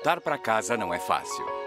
voltar para casa não é fácil.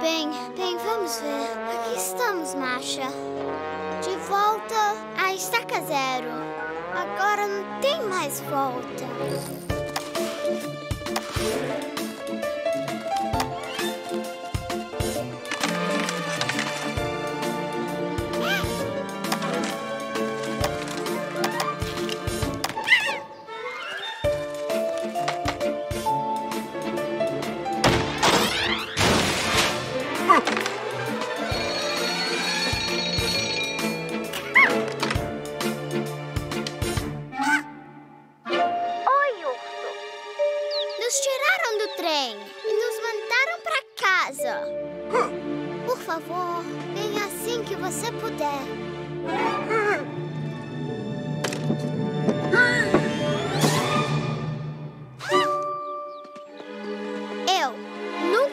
Bem, bem, vamos ver. Aqui estamos, Masha. De volta à estaca zero. Agora não tem mais volta.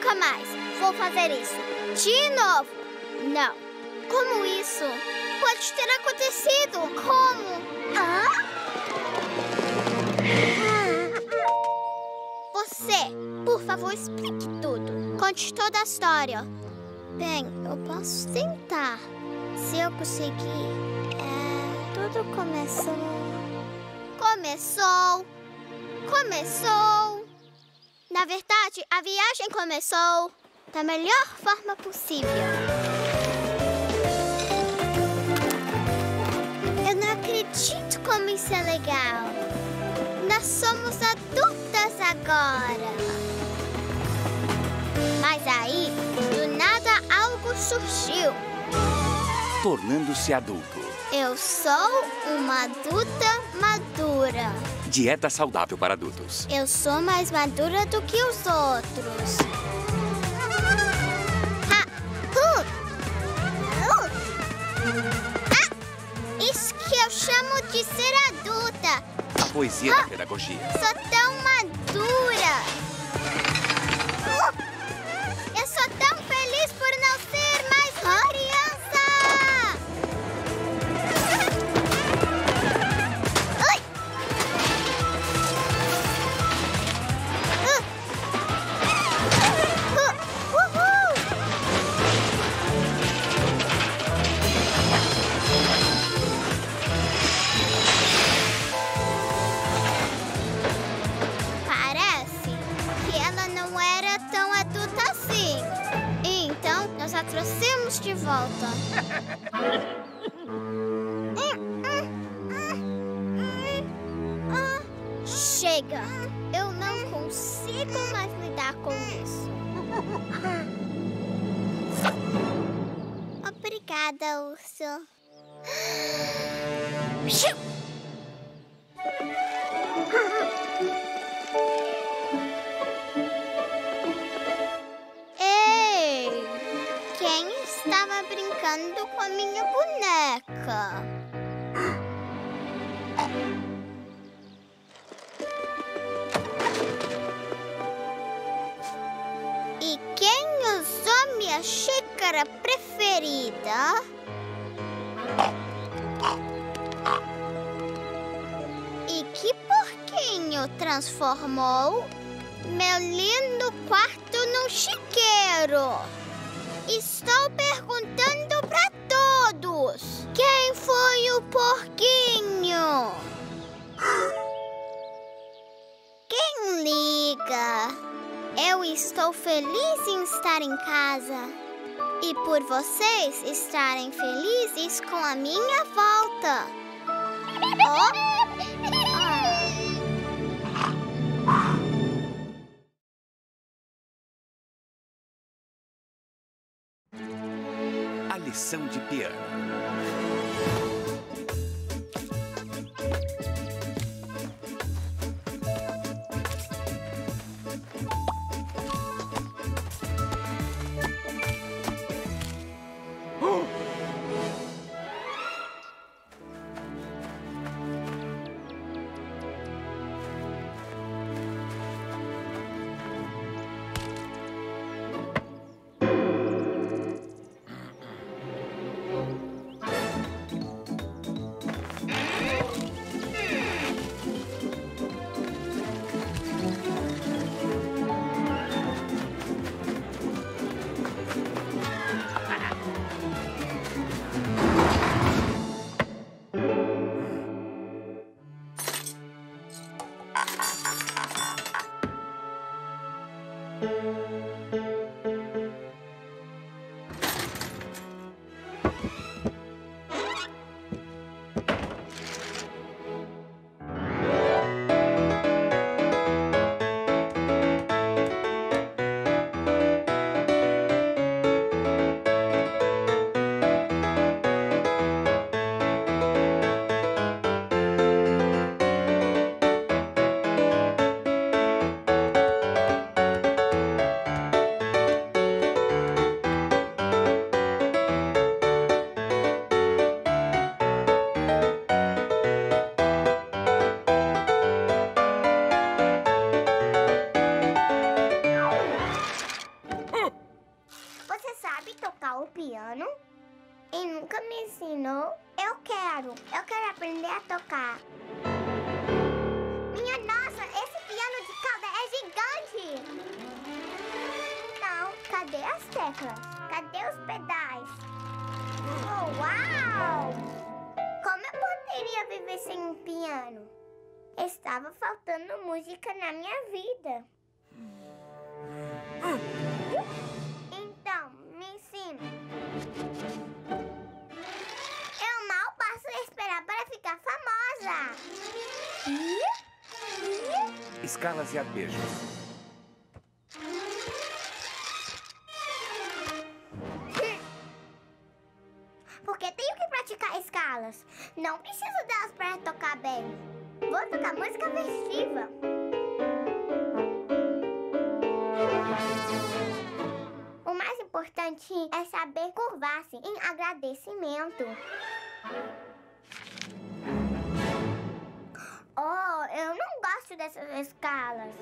Nunca mais vou fazer isso. De novo. Não. Como isso? Pode ter acontecido. Como? Hã? Você, por favor, explique tudo. Conte toda a história. Bem, eu posso tentar. Se eu conseguir. É, tudo começou. Começou. Começou. Na verdade, a viagem começou da melhor forma possível. Eu não acredito como isso é legal. Nós somos adultas agora. Mas aí, do nada, algo surgiu. Tornando-se adulto. Eu sou uma adulta madura. Dieta saudável para adultos. Eu sou mais madura do que os outros. Ah, uh, uh. Ah, isso que eu chamo de ser adulta. A poesia da pedagogia. Sou tão madura. Chega! Eu não consigo mais lidar com isso. Obrigada. Urso. Ei! Quem estava brincando com a minha boneca? Xícara preferida? E que porquinho transformou meu lindo quarto num chiqueiro? Estou perguntando para todos: quem foi o porquinho? estou feliz em estar em casa e por vocês estarem felizes com a minha volta. Oh. Ah. A lição de piano. Ensinou? Eu quero. Eu quero aprender a tocar. Minha nossa, esse piano de cauda é gigante! Então, cadê as teclas? Cadê os pedais? Oh, uau! Como eu poderia viver sem um piano? Estava faltando música na minha vida. Então, ficar famosa. Escalas e arpejos. Porque tenho que praticar escalas. Não preciso delas para tocar bem. Vou tocar música festiva. O mais importante é saber curvar-se em agradecimento. Eu não gosto dessas escalas.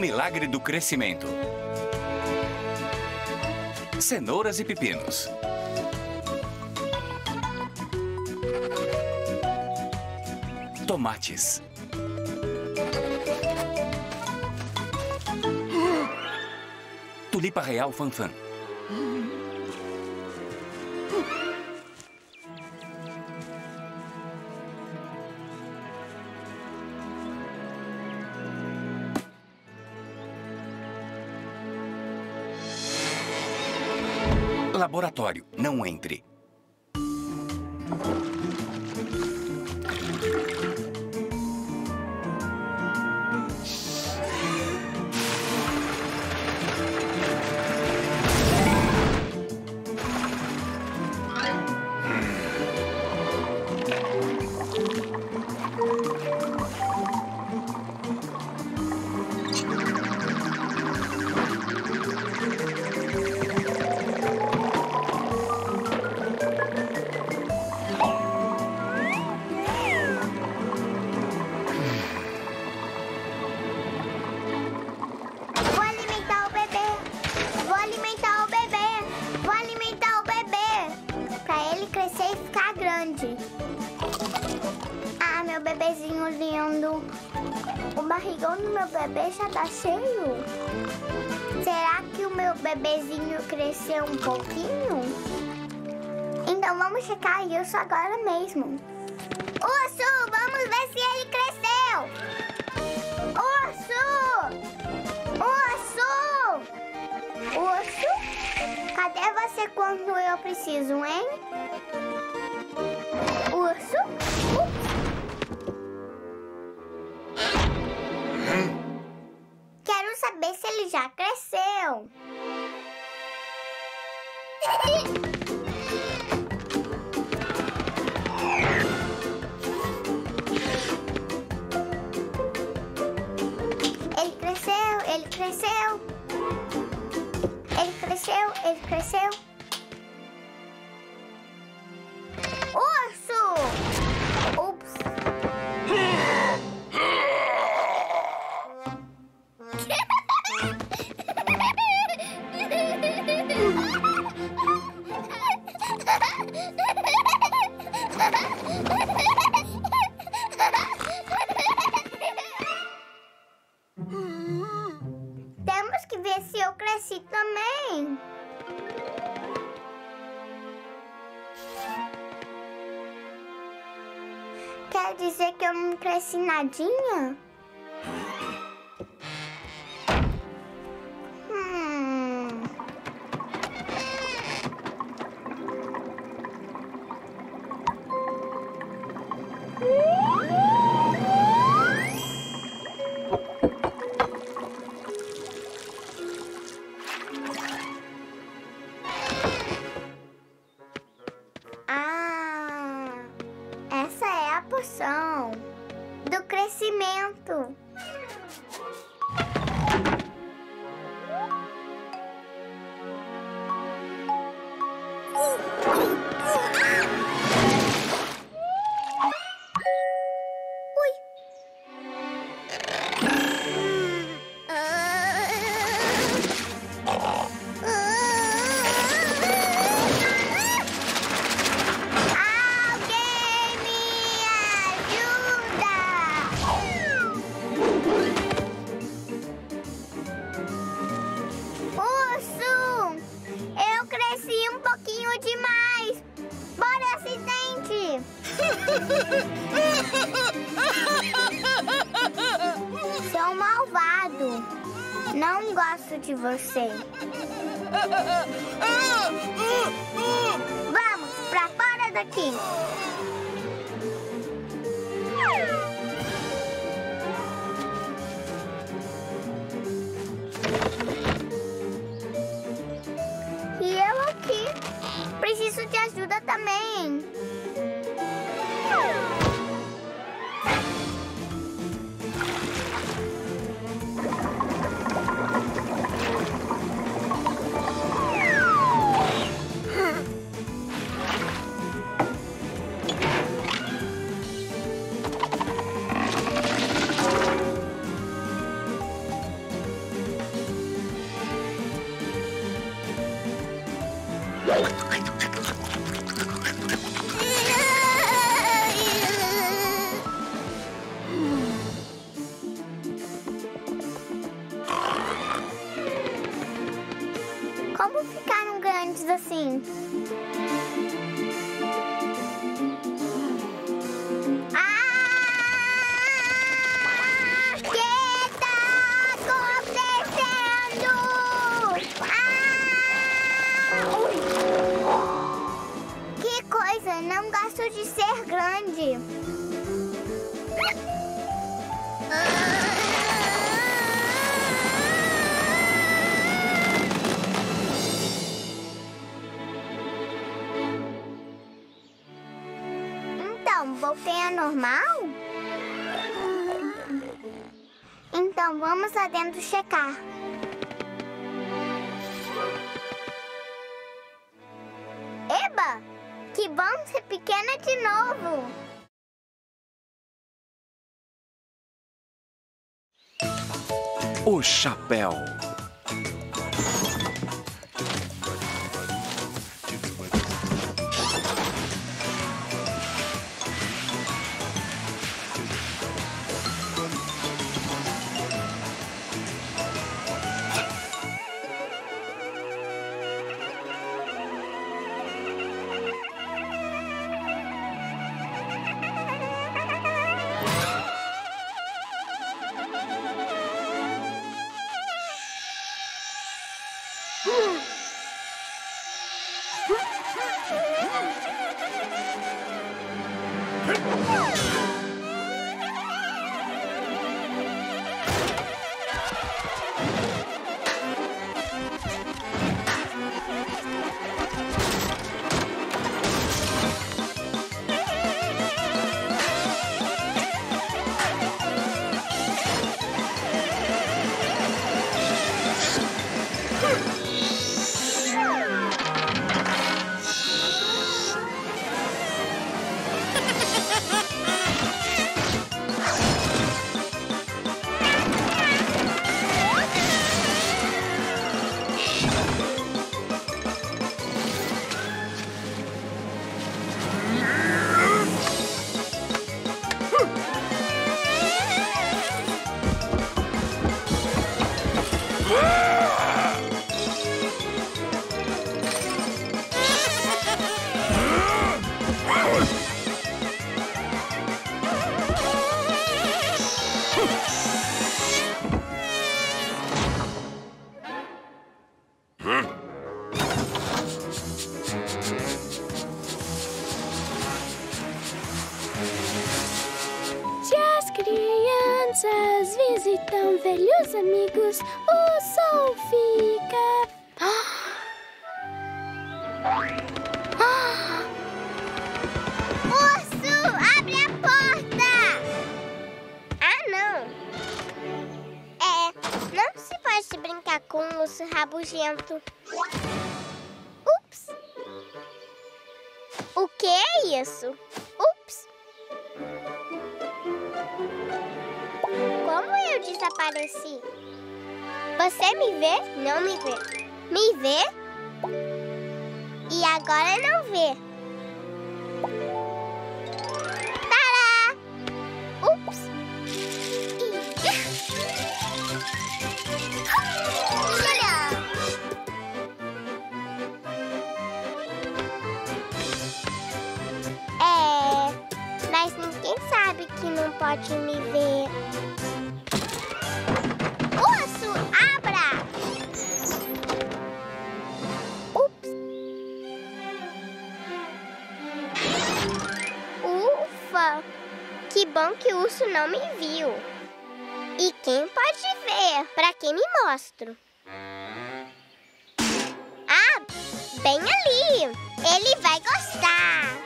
Milagre do crescimento. Cenouras e pepinos. Tomates. Tulipa real fanfan. Laboratório, não entre. Bebezinho lindo. O barrigão do meu bebê já tá cheio. Será que o meu bebezinho cresceu um pouquinho? Então vamos checar isso agora mesmo. Urso, vamos ver se ele cresceu. Urso! Urso! Urso? Cadê você quando eu preciso, hein? Urso? Quero saber se ele já cresceu. Ele cresceu, ele cresceu. Ele cresceu, ele cresceu. Cresci Não gosto de você! Vamos pra fora daqui! E eu aqui. Preciso de ajuda também. Ficaram grandes assim? Ah! Tá? Ah! Não gosto de ser grande. Então, vamos lá dentro checar. Eba! Que bom ser pequena de novo! O chapéu. Crianças visitam velhos amigos, o sol fica. Ah! Urso, abre a porta! Ah, não. É, não se pode brincar com um urso rabugento. Ups. O que é isso? Como eu desapareci? Você me vê? Não me vê. Me vê? E agora não vê. Tará! Ups! É, mas ninguém sabe que não pode me ver. Que o urso não me viu. E quem pode ver? Pra quem me mostro? Ah, bem ali. Ele vai gostar.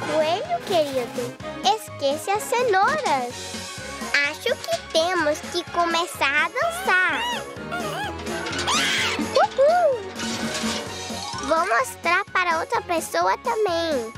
Coelho querido, esqueça as cenouras. Acho que temos que começar a dançar. Vou mostrar para outra pessoa também.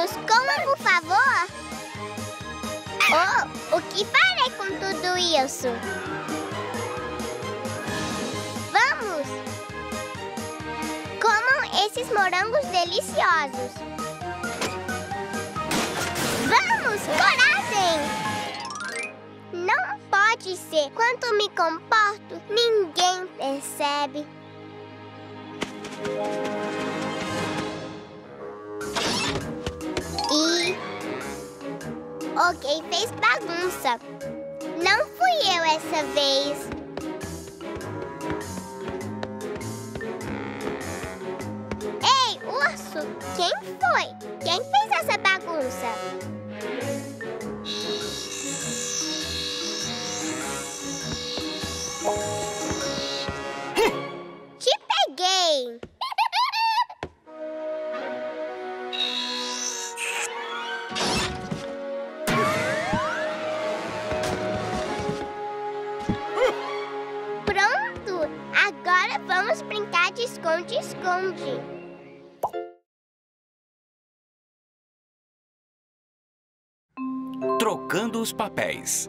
Oi meninos, comam por favor. Oh, o que farei com tudo isso? Vamos! Comam esses morangos deliciosos. Vamos, coragem! Não pode ser. Quanto me comporto, ninguém percebe. E. Ok, fez bagunça. Não fui eu essa vez. Ei, urso! Quem foi? Quem fez essa bagunça? Esconde-esconde. Trocando os papéis.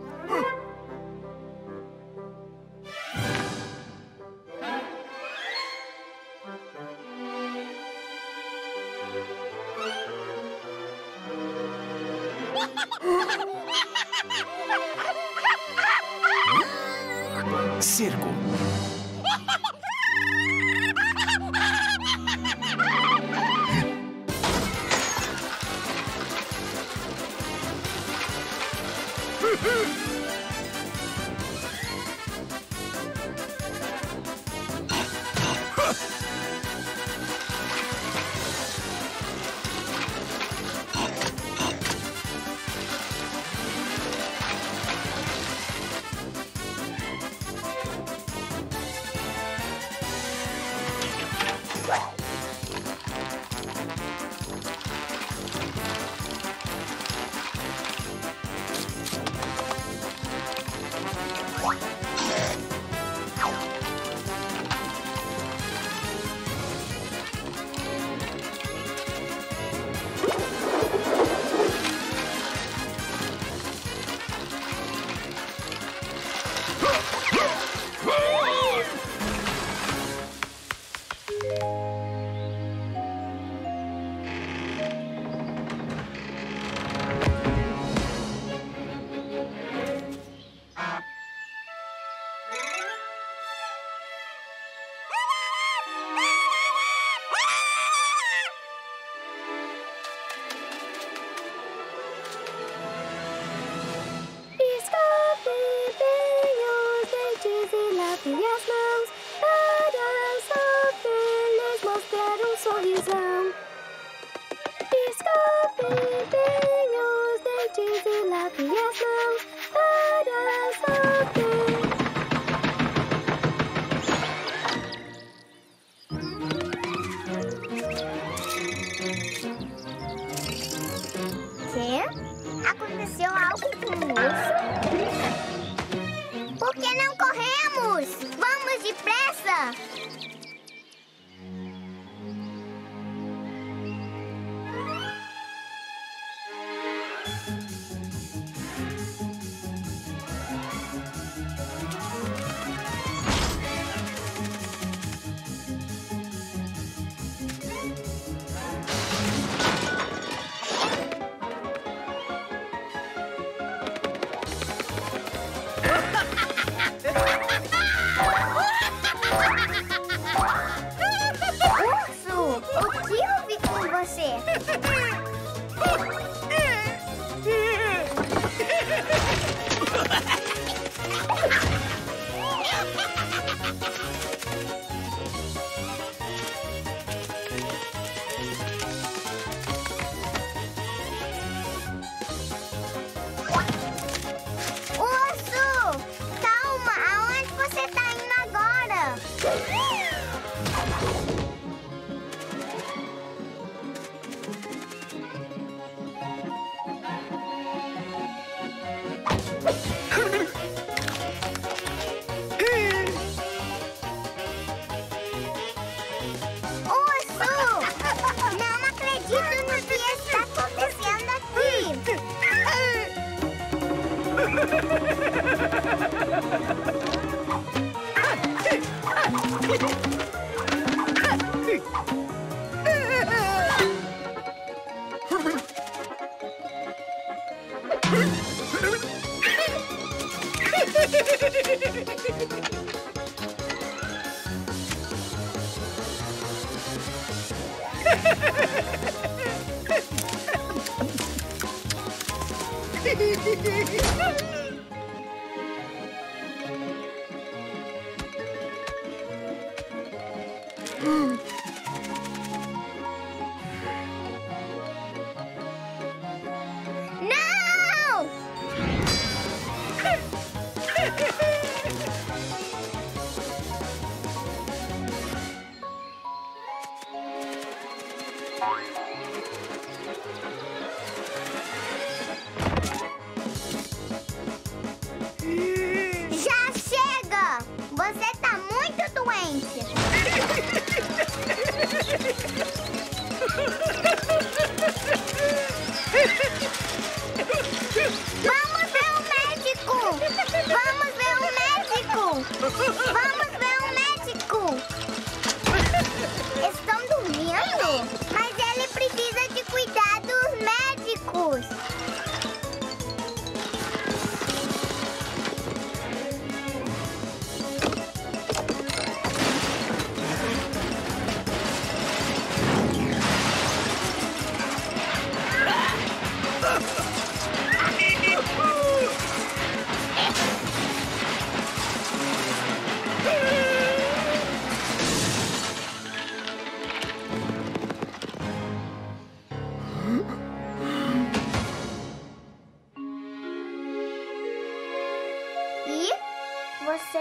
Bye.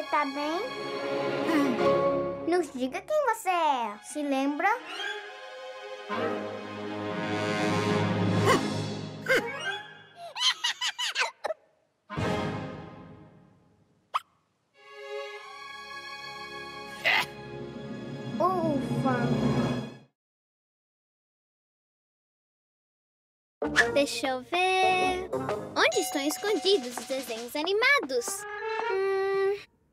Você tá bem? Nos diga quem você é. Se lembra? Ufa. Deixa eu ver. Onde estão escondidos os desenhos animados?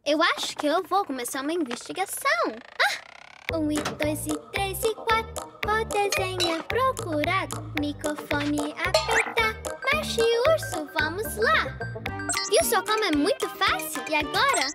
Eu acho que eu vou começar uma investigação. Ah! Um e dois e três e quatro. O desenho é procurado. Microfone apertar. Marcha e urso, vamos lá. Viu só como é muito fácil? E agora